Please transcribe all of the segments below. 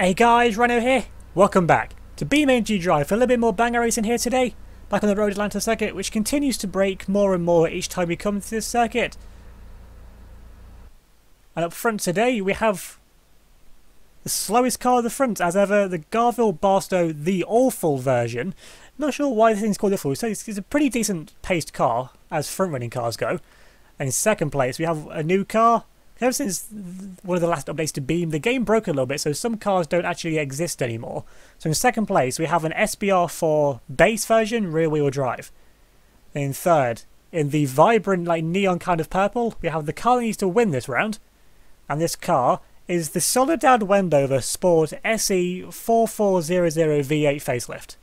Hey guys, Reno here. Welcome back to BeamNG Drive for a little bit more banger racing here today. Back on the Road Atlanta circuit, which continues to break more and more each time we come to this circuit. And up front today, we have the slowest car at the front, as ever, the Gavril Barstow, the awful version. Not sure why this thing's called awful, so it's, it's a pretty decent paced car, as front-running cars go. And in second place, we have a new car, ever since one of the last updates to Beam, the game broke a little bit, so some cars don't actually exist anymore. So in second place, we have an SBR4 base version, rear-wheel drive. In third, in the vibrant, like neon kind of purple, we have the car that needs to win this round. And this car is the Soliad Wendover Sport SE 4400 V8 facelift.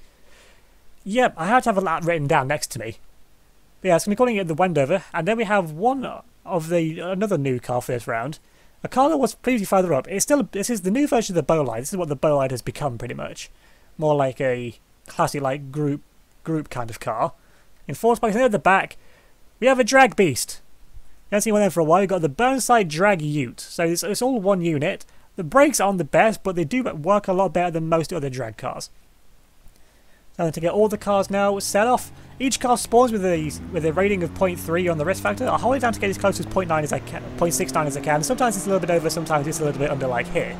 Yep, I had to have a lot written down next to me. But yeah, it's going to be calling it the Wendover, and then we have one of the another new car for this round. A car that was previously further up. It's still this is the new version of the Bolide. This is what the Bolide has become pretty much, more like a classic like group group kind of car. In fourth place, at the back, we have a drag beast. You haven't seen one them for a while. We've got the Burnside Drag Ute. So it's, it's all one unit. The brakes aren't the best, but they do work a lot better than most other drag cars. So to get all the cars now set off, each car spawns with a with a rating of 0.3 on the risk factor. I'll hold it down to get as close as 0.9 as I can, 0.69 as I can. Sometimes it's a little bit over, sometimes it's a little bit under, like here.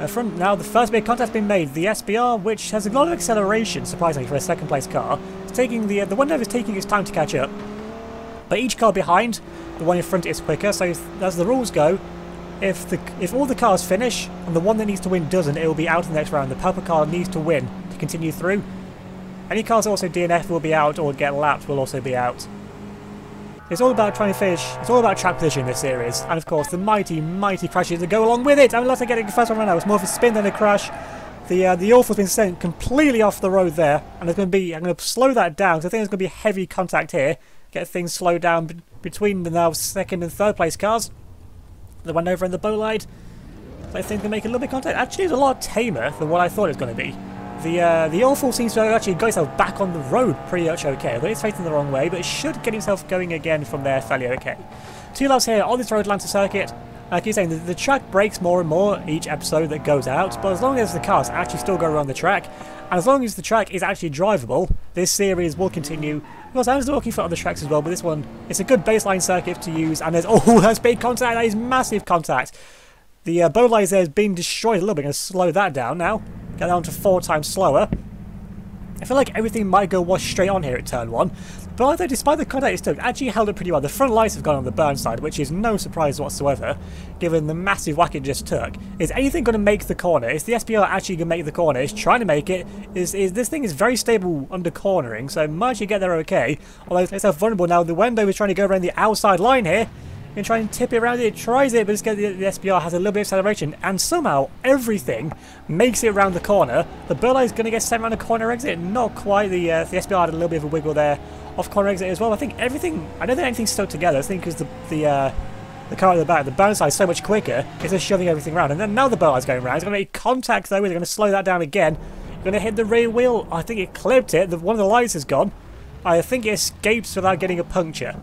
Uh, from now, the first big contact's been made. The SBR, which has a lot of acceleration, surprisingly, for a second place car, is taking the uh, the one is taking its time to catch up. But each car behind, the one in front is quicker. So as the rules go, if the if all the cars finish and the one that needs to win doesn't, it will be out in the next round. The purple car needs to win to continue through. Any cars also DNF will be out or get lapped will also be out. It's all about trying to finish, it's all about track position in this series, and of course the mighty, mighty crashes that go along with it. I mean, let's get the first one right now, it's more of a spin than a crash. The uh, the awful's been sent completely off the road there, and there's going to be, I'm going to slow that down, because I think there's going to be heavy contact here. Get things slowed down between the now second and third place cars. The one over in the Bolide. I think they make a little bit of contact. Actually, it's a lot tamer than what I thought it was going to be. The uh, the awful seems to have actually got itself back on the road pretty much okay. But it's facing the wrong way, but it should get himself going again from there fairly okay. Two laps here on this Road Atlanta circuit. I keep saying, the, the track breaks more and more each episode that goes out, but as long as the cars actually still go around the track, and as long as the track is actually drivable, this series will continue. Of course, I was looking for other tracks as well, but this one, it's a good baseline circuit to use, and there's, oh, that's big contact, that is massive contact. The uh, Bolide there has been destroyed a little bit, going to slow that down now. Get down to four times slower. I feel like everything might go wash straight on here at turn one. But although despite the contact it took, actually held up pretty well. The front lights have gone on the Burnside, which is no surprise whatsoever, given the massive whack it just took. Is anything going to make the corner? Is the SBR actually going to make the corner? Is trying to make it? Is, is This thing is very stable under cornering, so might actually get there okay. Although it's so vulnerable now. The window is trying to go around the outside line here and try and tip it around it. Tries it, but the, the SBR has a little bit of acceleration, and somehow everything makes it around the corner. The Burley is going to get sent around the corner exit. Not quite. The uh, the SBR had a little bit of a wiggle there off corner exit as well. I think everything. I don't think anything's stuck together. I think because the the uh, the car at the back, the Burnside is so much quicker, it's just shoving everything around. And then now the Burley's going around. It's going to make contact though. They're going to slow that down again. Going to hit the rear wheel. I think it clipped it. The, one of the lights is gone. I think it escapes without getting a puncture.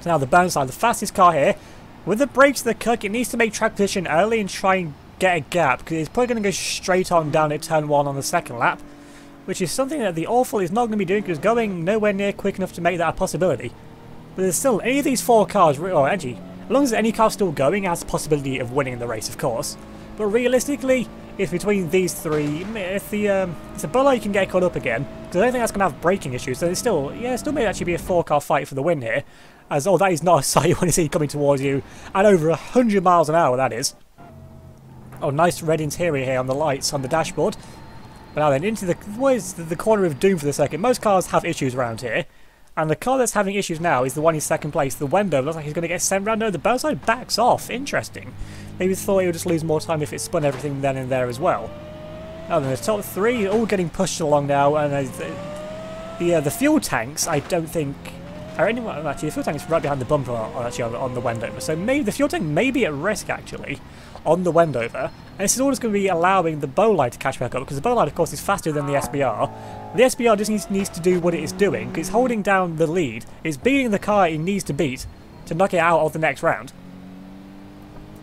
So now the Burnside, the fastest car here. With the brakes the cook, it needs to make track position early and try and get a gap, because it's probably going to go straight on down at turn 1 on the second lap, which is something that the Awful is not going to be doing, because going nowhere near quick enough to make that a possibility. But there's still, any of these four cars, or actually, as long as any car still going, has the possibility of winning the race, of course. But realistically, if between these three, if the um, if the Bolide can get caught up again, because I don't think that's going to have braking issues, so it's still, yeah, it still may actually be a four-car fight for the win here. As, oh, that is not a sight you see coming towards you. at over 100 miles an hour, that is. Oh, nice red interior here on the lights on the dashboard. But now then, into the, what is the, the corner of doom for the second. Most cars have issues around here. And the car that's having issues now is the one in second place. The window looks like he's going to get sent round. No, the Burnside backs off. Interesting. Maybe thought he would just lose more time if it spun everything then and there as well. Now then, the top three all getting pushed along now. And uh, the, the, uh, the fuel tanks, I don't think are anyone actually the fuel tank is right behind the bumper on, actually on, on, the Wendover. So maybe the fuel tank may be at risk actually on the Wendover. And this is all just going to be allowing the Bolide to catch back up because the Bolide of course is faster than the SBR. The SBR just needs, needs to do what it is doing it's holding down the lead. It's beating the car it needs to beat to knock it out of the next round.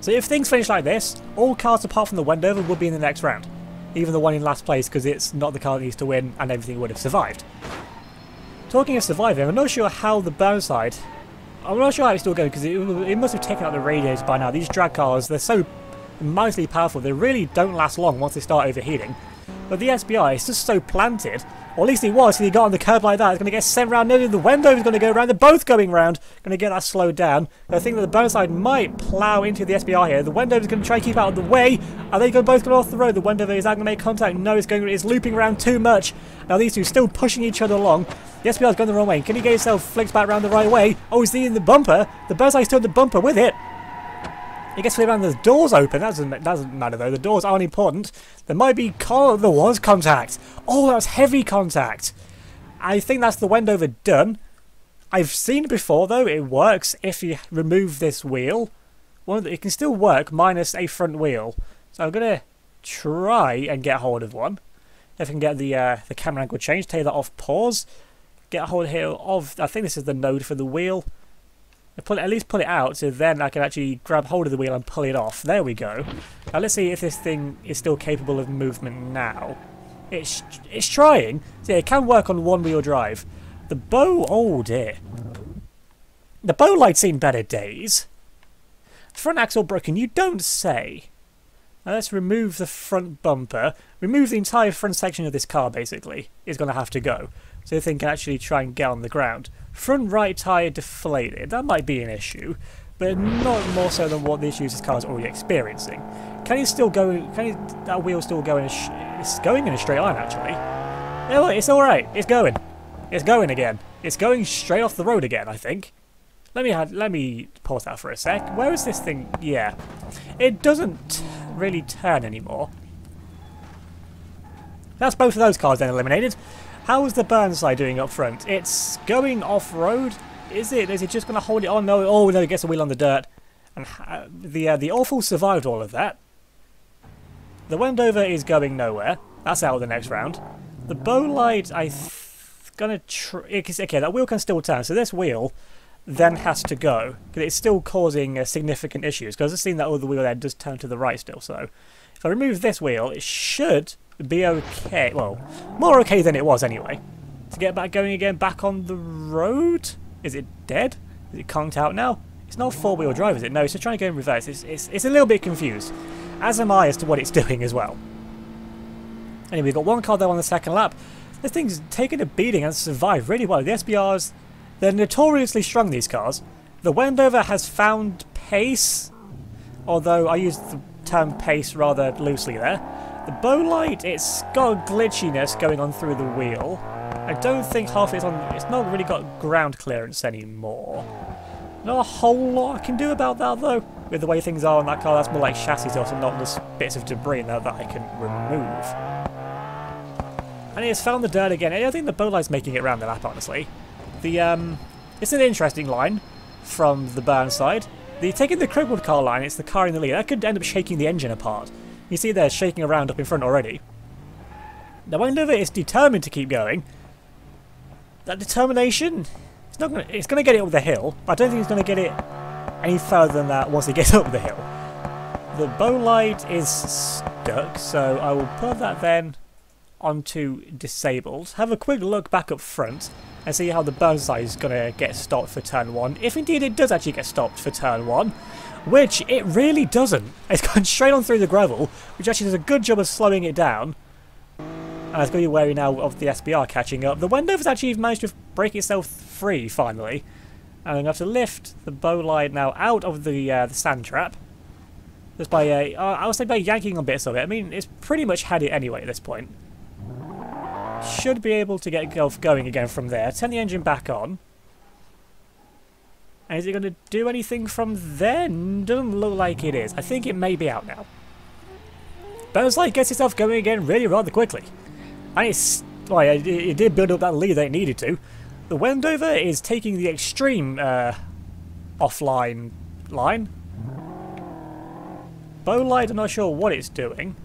So if things finish like this, all cars apart from the Wendover would be in the next round. Even the one in last place because it's not the car that needs to win and everything would have survived. Talking of surviving, I'm not sure how the Burnside... I'm not sure how it's still going because it, it must have taken out the radiators by now. These drag cars, they're so mightily powerful, they really don't last long once they start overheating. But the SBR is just so planted or at least he was, he got on the curb like that. He's going to get sent round. No, the Wendover's going to go around. They're both going round. Going to get that slowed down. I think that the Burnside might plough into the SBR here. The Wendover's going to try to keep out of the way. Are they going both go off the road? The Wendover is not going to make contact. No, it's going. It's looping around too much. Now these two still pushing each other along. The SBR's going the wrong way. Can he get himself flicked back around the right way? Oh, he's in the bumper. The Burnside's in the bumper with it. He gets flipped around. The doors open. That doesn't, that doesn't matter though. The doors aren't important. There might be. Con there was contact. Oh, that was heavy contact. I think that's the Wendover done. I've seen before though, it works if you remove this wheel. One it can still work minus a front wheel. So I'm going to try and get hold of one. If I can get the uh, the camera angle changed, take that off pause. Get hold here of, I think this is the node for the wheel. Pull it, at least pull it out so then I can actually grab hold of the wheel and pull it off. There we go. Now let's see if this thing is still capable of movement now. It's it's trying. Yeah, it can work on one-wheel drive. The bow, oh dear. The Bolide's seen better days. Front axle broken, you don't say. Now let's remove the front bumper. Remove the entire front section of this car, basically, is going to have to go. So the thing can actually try and get on the ground. Front right tyre deflated. That might be an issue, but not more so than what the issues this car is already experiencing. Can he still go? Can he, that wheel still go in? A it's going in a straight line actually. Yeah, look, it's all right. It's going. It's going again. It's going straight off the road again. I think. Let me have, let me pause that for a sec. Where is this thing? Yeah, it doesn't really turn anymore. That's both of those cars then eliminated. How is the Burnside doing up front? It's going off-road. Is it? Is it just going to hold it on? No. Oh no, it gets a wheel on the dirt. And the uh, the awful survived all of that. The Wendover is going nowhere. That's out of the next round. The Bolide, I gonna. Okay, that wheel can still turn. So this wheel then has to go because it's still causing uh, significant issues. Because I've seen that other wheel there does turn to the right still. So if I remove this wheel, it should be okay. Well, more okay than it was anyway. To get back going again, back on the road. Is it dead? Is it conked out now? It's not four-wheel drive, is it? No, it's just trying to go in reverse. It's, it's, it's a little bit confused. As am I as to what it's doing as well. Anyway, we've got one car there on the second lap. This thing's taken a beating and survived really well. The SBRs, they're notoriously strong, these cars. The Wendover has found pace, although I use the term pace rather loosely there. The Bolide, it's got a glitchiness going on through the wheel. I don't think half it's on. It's not really got ground clearance anymore. Not a whole lot I can do about that though. With the way things are on that car, that's more like chassis and not just bits of debris now that I can remove. And it's found the dirt again. I think the Bolide's making it around the lap, honestly. The um, It's an interesting line from the Burnside. The taking the crippled car line, it's the car in the lead. That could end up shaking the engine apart. You see they're shaking around up in front already. The Wendover is determined to keep going. That determination it's not gonna, it's going to get it up the hill, but I don't think it's going to get it any further than that once it gets up the hill. The Bolide is stuck, so I will put that then onto disabled. Have a quick look back up front and see how the Burnside is going to get stopped for turn 1. If indeed it does actually get stopped for turn 1, which it really doesn't. It's gone straight on through the gravel, which actually does a good job of slowing it down. And it's going to be wary now of the SBR catching up. The Wendover's actually managed to break itself free, finally. And I'm going to have to lift the Bolide now out of the uh, the sand trap. Just by, uh, I would say by yanking on bits of it. I mean, it's pretty much had it anyway at this point. Should be able to get Golf going again from there. Turn the engine back on. Is it going to do anything from then? Doesn't look like it is. I think it may be out now. Burnside gets itself going again really rather quickly. And it's, well, it, it did build up that lead that it needed to. The Wendover is taking the extreme uh, offline line. Bolide, I'm not sure what it's doing.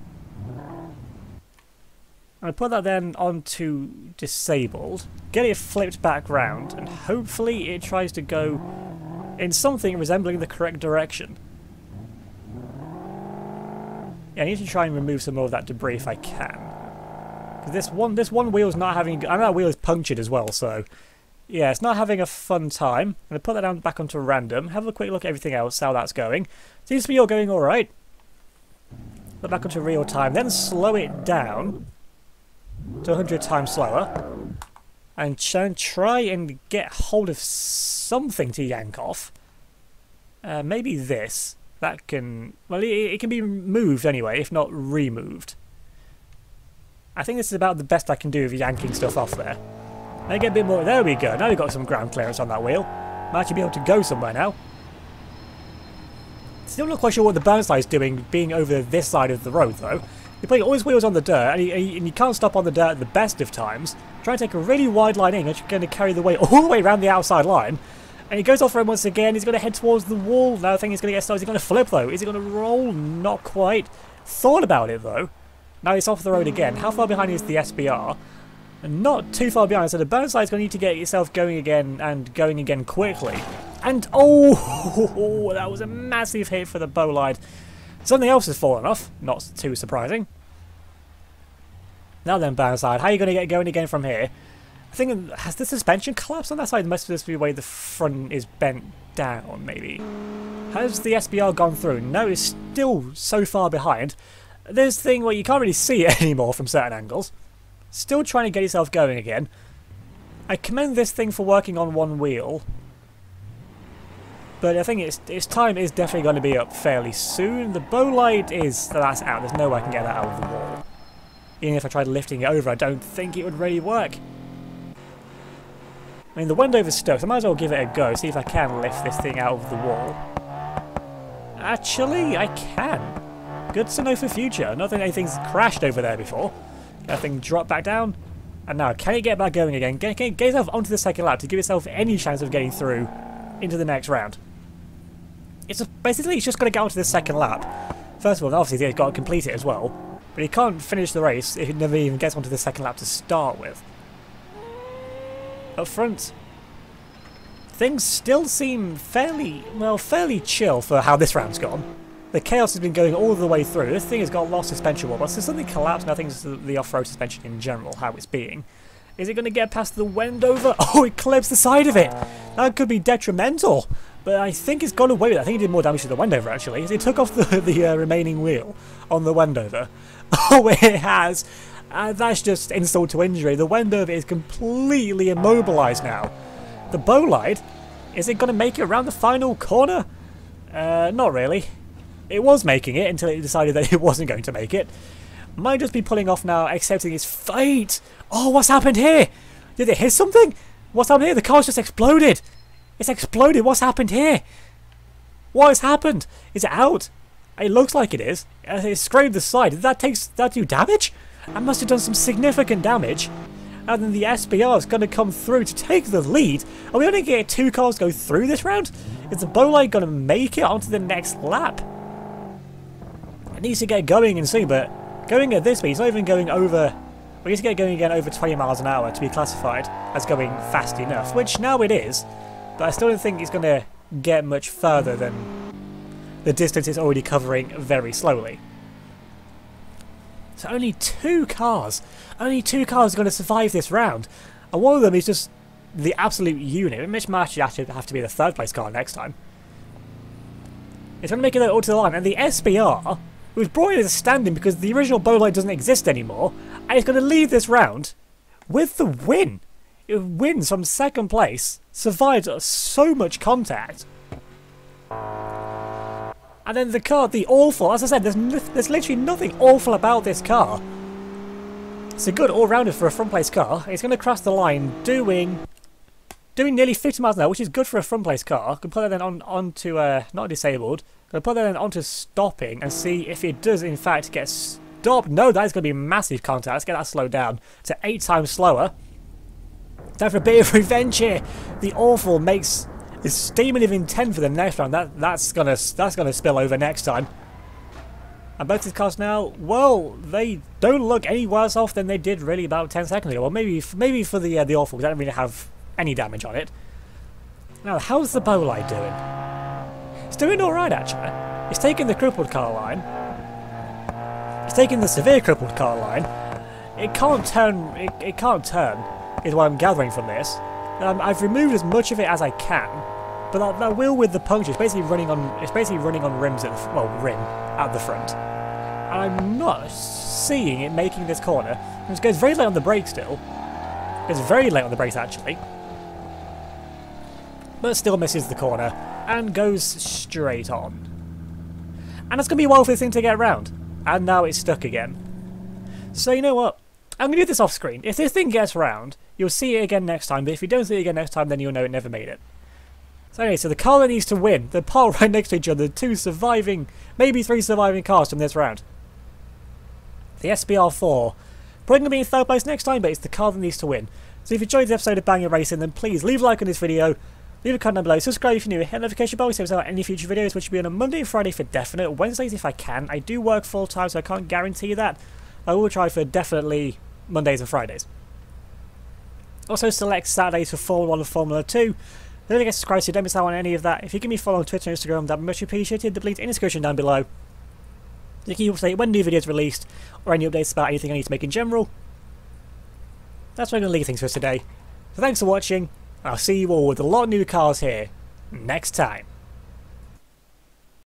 I put that then onto disabled, get it flipped back round, and hopefully it tries to go in something resembling the correct direction. Yeah, I need to try and remove some more of that debris if I can. Because this one, this one wheel's not having... I know that wheel is punctured as well, so... Yeah, it's not having a fun time. I'm to put that down back onto random. Have a quick look at everything else, how that's going. Seems to be all going alright. Put back onto real time. Then slow it down to 100 times slower. And try and get hold of something to yank off. Uh, maybe this. That can... Well, it, it can be moved anyway, if not removed. I think this is about the best I can do with yanking stuff off there. Now get a bit more... There we go. Now we've got some ground clearance on that wheel. Might actually be able to go somewhere now. Still not quite sure what the Burnside is doing being over this side of the road, though. You're putting all his wheels on the dirt, and, he, and you can't stop on the dirt at the best of times. Try and take a really wide line in, which you're going to carry the weight all the way around the outside line. And he goes off him once again. He's going to head towards the wall. Now I think he's going to get started. Is he going to flip, though? Is he going to roll? Not quite. Thought about it, though. Now he's off the road again. How far behind is the SBR? Not too far behind, so the Burnside is going to need to get yourself going again and going again quickly. And, oh, that was a massive hit for the Bolide. Something else has fallen off, not too surprising. Now then, Burnside, how are you going to get going again from here? I think, has the suspension collapsed on that side? Must this be the way the front is bent down, maybe? Has the SBR gone through? No, it's still so far behind. There's thing where you can't really see it anymore from certain angles. Still trying to get yourself going again. I commend this thing for working on one wheel. But I think its, its time is definitely going to be up fairly soon. The Bolide is... That's out. There's no way I can get that out of the wall. Even if I tried lifting it over, I don't think it would really work. I mean, the Wendover's so I might as well give it a go, see if I can lift this thing out of the wall. Actually, I can. Good to know for future. Not that anything's crashed over there before. That thing drop back down. And now, can it get back going again? Get, get, get yourself onto the second lap to give yourself any chance of getting through into the next round. It's basically he's just got to get onto the second lap. First of all, obviously he's got to complete it as well. But he can't finish the race if he never even gets onto the second lap to start with. Up front, things still seem fairly, well, fairly chill for how this round's gone. The chaos has been going all the way through. This thing has got lost suspension wobble. So something collapsed, and I think it's the off-road suspension in general, how it's being. Is it going to get past the Wendover? Oh, it clips the side of it! That could be detrimental. But I think it's gone away with it. I think it did more damage to the Wendover, actually. It took off the, the uh, remaining wheel on the Wendover. Oh, it has! Uh, that's just insult to injury. The Wendover is completely immobilised now. The Bolide, is it going to make it around the final corner? Uh, not really. It was making it until it decided that it wasn't going to make it. Might just be pulling off now, accepting its fate. Oh, what's happened here? Did it hit something? What's happened here? The car's just exploded. It's exploded. What's happened here? What has happened? Is it out? It looks like it is. Uh, it scraped the side. Did that take that do damage? I must have done some significant damage. And then the SBR is going to come through to take the lead. Are we only get two cars go through this round? Is the Bolide going to make it onto the next lap? It needs to get going and see, but going at this speed, it's not even going over... We need to get going again over 20 miles an hour to be classified as going fast enough, which now it is, but I still don't think it's going to get much further than the distance it's already covering very slowly. So only two cars, only two cars are going to survive this round, and one of them is just the absolute unit, which might actually have to be the third place car next time. It's going to make it all to the line, and the SBR was brought in as a stand-in because the original Bolide doesn't exist anymore, and it's going to leave this round with the win. Wins from second place, survives so much contact. And then the car, the awful, as I said, there's, there's literally nothing awful about this car. It's a good all-rounder for a front-place car. It's going to cross the line doing doing nearly 50 miles an hour, which is good for a front-place car. Can put that then on onto uh, not disabled, Gonna put that then onto stopping and see if it does in fact get stopped. No, that is going to be massive contact. Let's get that slowed down to eight times slower. Time for a bit of revenge here. The awful makes is steaming of intent for the next round. That that's gonna that's gonna spill over next time. And both these cars now, well, they don't look any worse off than they did really about 10 seconds ago. Well, maybe maybe for the uh, the awful, because I don't really have any damage on it. Now, how's the Bolide doing? It's doing alright actually. It's taking the crippled car line. It's taking the severe crippled car line. It can't turn. It, it can't turn, is what I'm gathering from this. Um, I've removed as much of it as I can, but that, that wheel with the puncture is basically running on. It's basically running on rims at the well rim at the front. And I'm not seeing it making this corner. It goes very late on the brake still. It's very late on the brakes actually. But still misses the corner and goes straight on. And it's going to be a while for this thing to get around. And now it's stuck again. So you know what? I'm going to do this off screen. If this thing gets around, you'll see it again next time. But if you don't see it again next time, then you'll know it never made it. So anyway, so the car that needs to win, they're right next to each other, two surviving, maybe three surviving cars from this round. The SBR4. Probably going to be in third place next time, but it's the car that needs to win. So if you enjoyed the episode of Banger Racing, then please leave a like on this video, leave a comment down below, subscribe if you're new, hit the notification bell so you about any future videos, which will be on a Monday and Friday for definite, Wednesdays if I can. I do work full time, so I can't guarantee that. I will try for definitely Mondays and Fridays. Also select Saturdays for Formula 1 and Formula 2. Don't forget to subscribe so you don't miss out on any of that. If you give me a follow on Twitter and Instagram, that'd be much appreciated. The links in the description down below. You can say when new videos released, or any updates about anything I need to make in general. That's where I'm going to leave things for today. So thanks for watching, I'll see you all with a lot of new cars here next time.